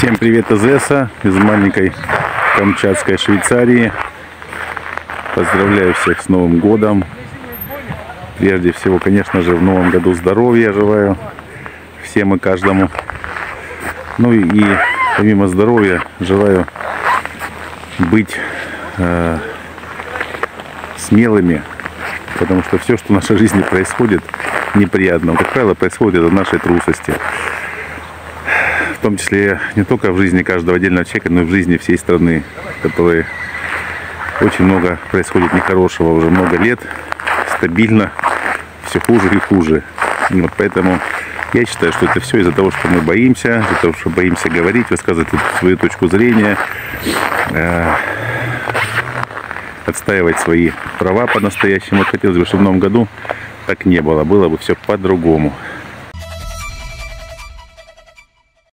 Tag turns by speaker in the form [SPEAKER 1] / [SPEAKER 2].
[SPEAKER 1] Всем привет из Эса, из маленькой Камчатской Швейцарии. Поздравляю всех с Новым годом. Прежде всего, конечно же, в Новом году здоровья желаю всем и каждому. Ну и, помимо здоровья желаю быть э, смелыми, потому что все, что в нашей жизни происходит неприятного, как правило, происходит от нашей трусости в том числе не только в жизни каждого отдельного человека, но и в жизни всей страны, которой очень много происходит нехорошего уже много лет, стабильно, все хуже и хуже. Вот поэтому я считаю, что это все из-за того, что мы боимся, из-за того, что боимся говорить, высказывать свою точку зрения, э, отстаивать свои права по-настоящему. Хотелось бы, чтобы в новом году так не было, было бы все по-другому.